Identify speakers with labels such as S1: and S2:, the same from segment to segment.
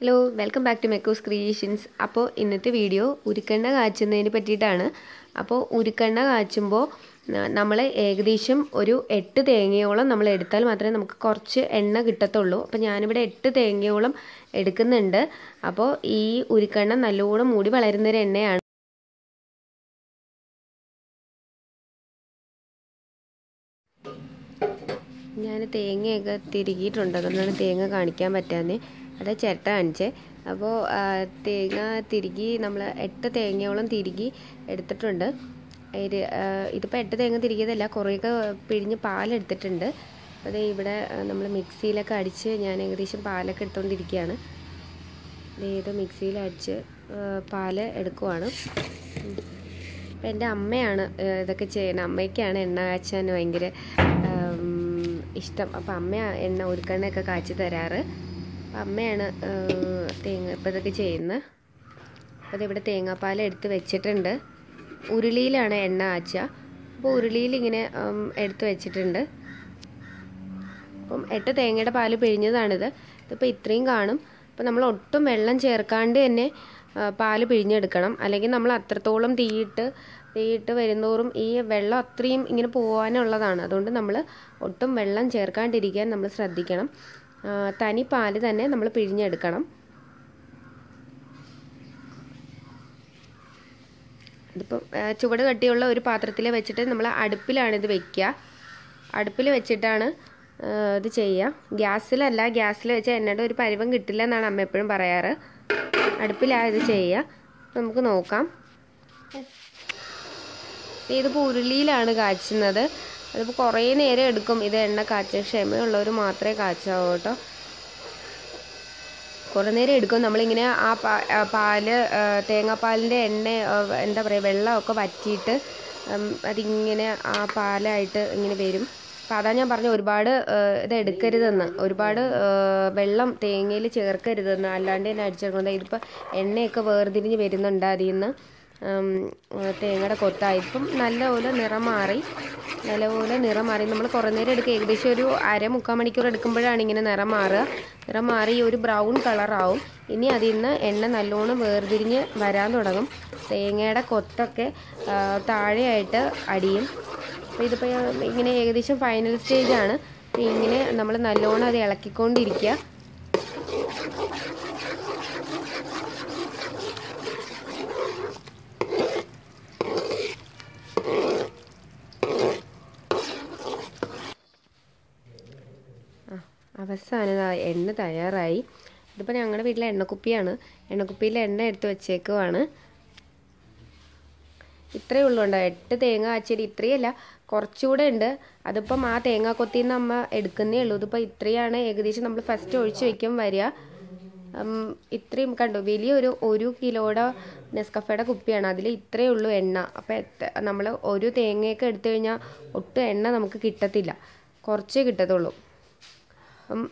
S1: Hello welcome back to Mecos Creations അപ്പോൾ ഇന്നത്തെ video ഉരുക്കെണ്ണ കാച്ചുന്നതിനെ പറ്റിയിട്ടാണ്. അപ്പോൾ ഉരുക്കെണ്ണ കാച്ചുമ്പോൾ നമ്മൾ ഏകദേശം ഒരു എട്ട് തേങ്ങയോളം നമ്മൾ എടുത്താൽ മാത്രമേ നമുക്ക് കുറച്ച് എണ്ണ കിട്ടത്തുള്ളൂ. അപ്പോൾ ഞാനിവിടെ എട്ട് തേങ്ങയോളം എടുക്കുന്നുണ്ട്. അപ്പോൾ ഈ ഉരുക്കെണ്ണ നല്ലോണം മൂടി വളരുന്നൊരു എണ്ണയാണ്. ഞാൻ തേങ്ങയൊക്കെ തിരുകിയിട്ടുണ്ട്? അതുകൊണ്ടാണ് തേങ്ങ കാണിക്കാൻ പറ്റാതെ അത് ചിരട്ട കാണിച്ചേ. അപ്പോൾ തേങ്ങ തിരുകി നമ്മൾ എട്ട് തേങ്ങയോളം തിരുകി എടുത്തിട്ടുണ്ട്. ഇതിപ്പോൾ എട്ട് തേങ്ങ തിരികിയതല്ല കുറേയൊക്കെ പിഴിഞ്ഞ് പാലെടുത്തിട്ടുണ്ട്. അത് ഇവിടെ നമ്മൾ മിക്സിയിലൊക്കെ അടിച്ച് ഞാൻ ഏകദേശം പാലൊക്കെ എടുത്തുകൊണ്ടിരിക്കുകയാണ് ഇത് മിക്സിയിൽ അടിച്ച് പാൽ എടുക്കുവാണ്. എന്റെ അമ്മയാണ് ഇതൊക്കെ ചെയ്യുന്നത്. അമ്മയ്ക്കാണ് എണ്ണ കാച്ചാൻ ഭയങ്കര ഇഷ്ടം. അപ്പോൾ അമ്മ എണ്ണ ഒരുക്കണ്ണയൊക്കെ കാച്ചി തരാറ്. അപ്പം അമ്മയാണ് തേങ്ങ ഇപ്പം ഇതൊക്കെ ചെയ്യുന്നത് അപ്പോൾ ഇവിടെ തേങ്ങാപ്പാൽ എടുത്ത് വെച്ചിട്ടുണ്ട്. ഉരുളിയിലാണ് എണ്ണ കാച്ചുക അപ്പോൾ ഉരുളിയിൽ ഇങ്ങനെ എടുത്ത് വെച്ചിട്ടുണ്ട്. അപ്പം എട്ട് തേങ്ങയുടെ പാൽ പിഴിഞ്ഞതാണിത്. ഇതിപ്പോൾ ഇത്രയും കാണും. അപ്പോൾ നമ്മൾ ഒട്ടും വെള്ളം ചേർക്കാണ്ട് തന്നെ പാൽ പിഴിഞ്ഞെടുക്കണം. അല്ലെങ്കിൽ നമ്മൾ അത്രത്തോളം തീയിട്ട് തീയിട്ട് വരുന്നോറും ഈ വെള്ളം അത്രയും ഇങ്ങനെ പോകാനുള്ളതാണ് അതുകൊണ്ട് നമ്മൾ ഒട്ടും വെള്ളം ചേർക്കാണ്ടിരിക്കാൻ നമ്മൾ ശ്രദ്ധിക്കണം. തനി പാൽ തന്നെ നമ്മൾ പിഴിഞ്ഞെടുക്കണം. ഇതിപ്പം ചുവട് കട്ടിയുള്ള ഒരു പാത്രത്തിൽ വെച്ചിട്ട് നമ്മൾ അടുപ്പിലാണ് ഇത് വെക്കുക. അടുപ്പിൽ വെച്ചിട്ടാണ് ഇത് ചെയ്യുക. ഗ്യാസിലല്ല ഗ്യാസിൽ വെച്ച് എണ്ണയുടെ ഒരു പരിവം കിട്ടില്ല എന്നാണ് അമ്മ എപ്പോഴും പറയാറ്. അടുപ്പിലാണ് ഇത് ചെയ്യുക. നമുക്ക് നോക്കാം. ഇത് ഉരുളിയിലാണ് കാച്ചുന്നത്. അതിപ്പോൾ കുറേ നേരം എടുക്കും. ഇത് എണ്ണ കാച്ച ക്ഷമയുള്ളവർ മാത്രമേ കാച്ചാവൂ കേട്ടോ. കുറേ നേരം എടുക്കും. നമ്മളിങ്ങനെ ആ പാൽ തേങ്ങാപ്പാലിന്റെ എണ്ണ എന്താ പറയുക വെള്ളമൊക്കെ വറ്റിയിട്ട് അതിങ്ങനെ ആ പാലായിട്ട് ഇങ്ങനെ വരും. അപ്പോൾ അതാ ഞാൻ പറഞ്ഞ ഒരുപാട് ഇത് എടുക്കരുതെന്ന്. ഒരുപാട് വെള്ളം തേങ്ങയിൽ ചേർക്കരുതെന്ന്. അല്ലാണ്ട് തന്നെ അടിച്ചെടുക്കുന്നത് ഇതിപ്പോൾ എണ്ണയൊക്കെ വേർതിരിഞ്ഞ് വരുന്നുണ്ട് അതിൽ നിന്ന് തേങ്ങയുടെ കൊത്തായി ഇപ്പം നല്ലപോലെ നിറം മാറി നല്ലപോലെ നിറം മാറി നമ്മൾ കുറേ നേരം എടുക്കുക ഏകദേശം ഒരു അര മുക്കാൽ മണിക്കൂർ എടുക്കുമ്പോഴാണ് ഇങ്ങനെ നിറം മാറുക. നിറം മാറി ഒരു ബ്രൗൺ കളറാവും. ഇനി അതിൽ നിന്ന് എണ്ണ നല്ലോണം വേർതിരിഞ്ഞ് വരാൻ തുടങ്ങും. തേങ്ങയുടെ കൊത്തൊക്കെ താഴെയായിട്ട് അടിയും. അപ്പോൾ ഇതിപ്പോൾ ഇങ്ങനെ ഏകദേശം ഫൈനൽ സ്റ്റേജാണ് ഇങ്ങനെ നമ്മൾ നല്ലോണം അത് ഇളക്കിക്കൊണ്ടിരിക്കുക അവസാനം എണ്ണ തയ്യാറായി. ഇതിപ്പോൾ ഞങ്ങളുടെ വീട്ടിലെ എണ്ണക്കുപ്പിയാണ്. എണ്ണക്കുപ്പിയിൽ എണ്ണ എടുത്ത് വെച്ചേക്കുവാണ്. ഇത്രയേ ഉള്ളൂ ഉണ്ടോ എട്ട് തേങ്ങ അച്ചടി ഇത്രയല്ല കുറച്ചുകൂടെ ഉണ്ട്. അതിപ്പം ആ തേങ്ങ കൊത്തിയിൽ നിന്ന് അമ്മ എടുക്കുന്നേ ഉള്ളൂ. ഇതിപ്പോൾ ഇത്രയാണ് ഏകദേശം നമ്മൾ ഫസ്റ്റ് ഒഴിച്ച് വയ്ക്കും വരിക. ഇത്രയും കണ്ടു? വലിയൊരു ഒരു കിലോയുടെ നെസ്കഫയുടെ കുപ്പിയാണ്. അതിൽ ഇത്രയേ ഉള്ളൂ എണ്ണ. അപ്പോൾ നമ്മൾ ഒരു തേങ്ങയൊക്കെ എടുത്തു കഴിഞ്ഞാൽ ഒട്ടും എണ്ണ നമുക്ക് കിട്ടത്തില്ല. കുറച്ചേ കിട്ടത്തുള്ളൂ.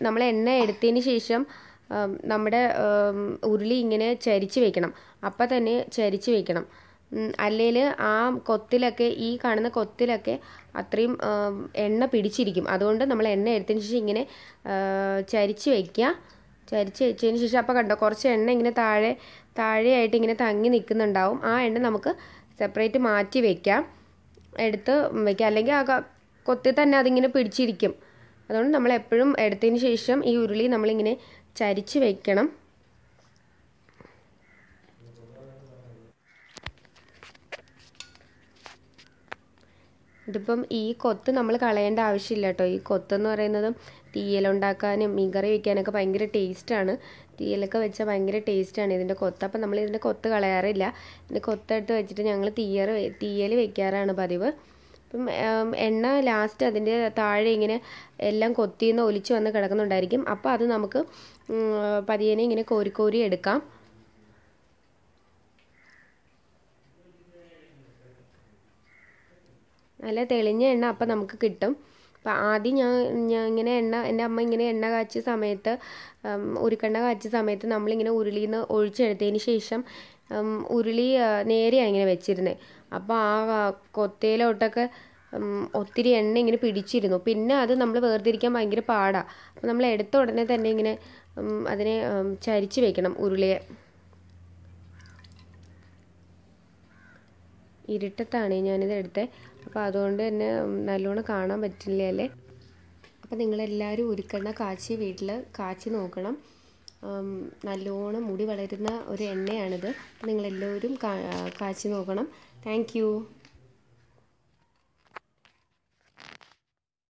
S1: നമ്മൾ എണ്ണ എടുത്തതിന് ശേഷം നമ്മുടെ ഉരുളി ഇങ്ങനെ ചരിച്ച് വെക്കണം. അപ്പം തന്നെ ചരിച്ച് വെക്കണം. അല്ലെങ്കിൽ ആ കൊത്തിലൊക്കെ ഈ കാണുന്ന കൊത്തിലൊക്കെ അത്രയും എണ്ണ പിടിച്ചിരിക്കും. അതുകൊണ്ട് നമ്മൾ എണ്ണ എടുത്തതിന് ശേഷം ഇങ്ങനെ ചരിച്ച് വയ്ക്കുക ചരിച്ച് വെച്ചതിന് ശേഷം അപ്പോൾ കണ്ടോ കുറച്ച് എണ്ണ ഇങ്ങനെ താഴെ താഴെയായിട്ട് ഇങ്ങനെ തങ്ങി നിൽക്കുന്നുണ്ടാവും ആ എണ്ണ നമുക്ക് സെപ്പറേറ്റ് മാറ്റി വെക്കാം എടുത്ത് വെക്കാം അല്ലെങ്കിൽ ആ കൊത്തി തന്നെ അതിങ്ങനെ പിടിച്ചിരിക്കും. അതുകൊണ്ട് നമ്മൾ എപ്പോഴും എടുത്തതിന് ശേഷം ഈ ഉരുളി നമ്മളിങ്ങനെ ചരിച്ച് വയ്ക്കണം ഇതിപ്പം ഈ കൊത്ത് നമ്മൾ കളയേണ്ട ആവശ്യമില്ല കേട്ടോ. ഈ കൊത്തെന്ന് പറയുന്നത് തീയലുണ്ടാക്കാനും മീൻകറി വയ്ക്കാനൊക്കെ ഭയങ്കര ടേസ്റ്റാണ് തീയലൊക്കെ വെച്ചാൽ ഭയങ്കര ടേസ്റ്റാണ് ഇതിന്റെ കൊത്ത്. അപ്പം നമ്മൾ ഇതിന്റെ കൊത്ത് കളയാറില്ല. ഇതിന്റെ കൊത്തെടുത്ത് വെച്ചിട്ട് ഞങ്ങൾ തീയർ തീയൽ വെക്കാറാണ് പതിവ്. അപ്പം എണ്ണ ലാസ്റ്റ് അതിന്റെ താഴെ ഇങ്ങനെ എല്ലാം കൊത്തിന്ന് ഒലിച്ച് വന്ന് കിടക്കുന്നുണ്ടായിരിക്കും. അപ്പോൾ അത് നമുക്ക് പതിയനെ ഇങ്ങനെ കോരി കോരി എടുക്കാം. നല്ല തെളിഞ്ഞ എണ്ണ അപ്പം നമുക്ക് കിട്ടും. അപ്പം ആദ്യം ഞാൻ ഞാൻ ഇങ്ങനെ എണ്ണ എന്റെ അമ്മ ഇങ്ങനെ എണ്ണ കാച്ചിയ സമയത്ത് ഉരുക്കെണ്ണ കാച്ചിയ സമയത്ത് നമ്മളിങ്ങനെ ഉരുളിയിൽ നിന്ന് ഒഴിച്ചെടുത്തതിന് ശേഷം ഉരുളി നേരെയാണ് ഇങ്ങനെ വെച്ചിരുന്നത് അപ്പോൾ ആ കൊത്തയിലോട്ടൊക്കെ ഒത്തിരി എണ്ണ ഇങ്ങനെ പിടിച്ചിരുന്നു. പിന്നെ അത് നമ്മൾ വേർതിരിക്കാൻ ഭയങ്കര പാടാണ് അപ്പോൾ നമ്മൾ എടുത്ത ഉടനെ തന്നെ ഇങ്ങനെ അതിനെ ചരിച്ച് വെക്കണം ഉരുളിയെ. ഇരുട്ടത്താണ് ഞാനിത് എടുത്തത് അപ്പോൾ അതുകൊണ്ട് തന്നെ നല്ലോണം കാണാൻ പറ്റില്ല അല്ലേ? അപ്പോൾ നിങ്ങളെല്ലാവരും ഉരുക്കെണ്ണ കാച്ചി വീട്ടിൽ കാച്ചി നോക്കണം. നല്ലോണം മുടി വളരുന്ന ഒരു എണ്ണയാണിത്. നിങ്ങളെല്ലാവരും കാച്ചി നോക്കണം. താങ്ക്